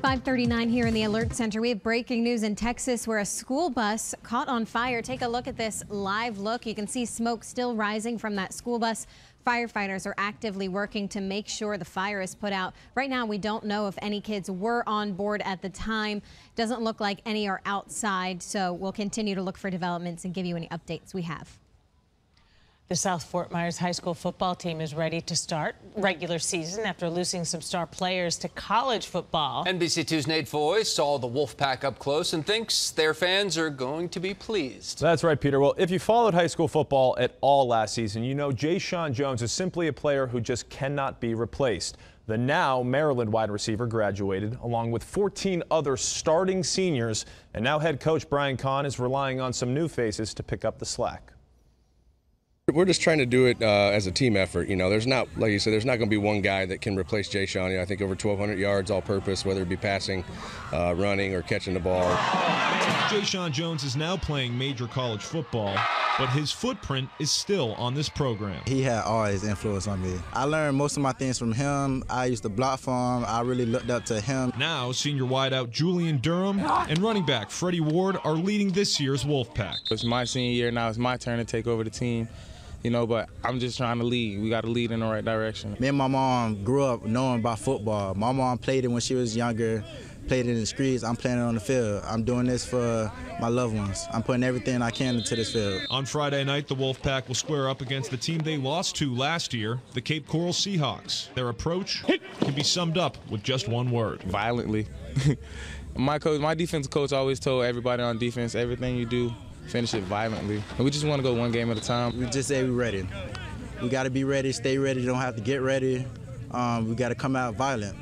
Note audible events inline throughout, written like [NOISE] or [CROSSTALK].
539 here in the Alert Center. We have breaking news in Texas where a school bus caught on fire. Take a look at this live look. You can see smoke still rising from that school bus. Firefighters are actively working to make sure the fire is put out. Right now, we don't know if any kids were on board at the time. Doesn't look like any are outside, so we'll continue to look for developments and give you any updates we have. The South Fort Myers High School football team is ready to start regular season after losing some star players to college football. NBC2's Nate Foy saw the Wolfpack up close and thinks their fans are going to be pleased. That's right, Peter. Well, if you followed high school football at all last season, you know Jeshaun Jones is simply a player who just cannot be replaced. The now Maryland wide receiver graduated along with 14 other starting seniors, and now head coach Brian Kahn is relying on some new faces to pick up the slack. We're just trying to do it uh, as a team effort. You know, there's not, like you said, there's not going to be one guy that can replace Jeshaun. You know, I think over 1,200 yards all purpose, whether it be passing, uh, running, or catching the ball. Jeshaun Jones is now playing major college football, but his footprint is still on this program. He had all his influence on me. I learned most of my things from him. I used to block for him. I really looked up to him. Now, senior wideout Julian Durham and running back Freddie Ward are leading this year's Wolfpack. It's my senior year now. It's my turn to take over the team you know, but I'm just trying to lead. We got to lead in the right direction. Me and my mom grew up knowing about football. My mom played it when she was younger, played it in the streets. I'm playing it on the field. I'm doing this for my loved ones. I'm putting everything I can into this field. On Friday night, the Wolfpack will square up against the team they lost to last year, the Cape Coral Seahawks. Their approach can be summed up with just one word. Violently. [LAUGHS] my coach, my defense coach always told everybody on defense, everything you do, finish it violently. And we just want to go one game at a time. We just say we're ready. We got to be ready, stay ready. You don't have to get ready. Um, we got to come out violent.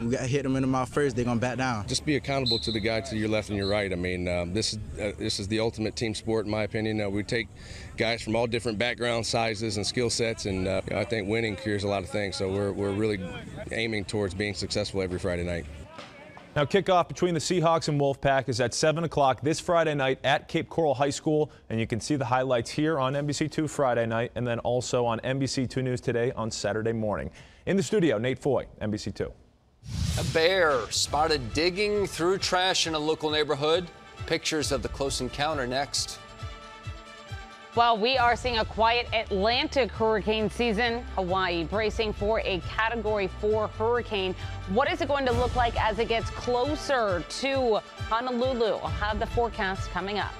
We got to hit them in the mouth first. They're gonna back down. Just be accountable to the guy to your left and your right. I mean, um, this is uh, this is the ultimate team sport, in my opinion. Uh, we take guys from all different background sizes and skill sets, and uh, I think winning cures a lot of things. So we're we're really aiming towards being successful every Friday night. Now, kickoff between the Seahawks and Wolfpack is at 7 o'clock this Friday night at Cape Coral High School, and you can see the highlights here on NBC2 Friday night and then also on NBC2 News today on Saturday morning. In the studio, Nate Foy, NBC2. A bear spotted digging through trash in a local neighborhood. Pictures of the close encounter next. Well, we are seeing a quiet Atlantic hurricane season. Hawaii bracing for a Category 4 hurricane. What is it going to look like as it gets closer to Honolulu? I'll have the forecast coming up.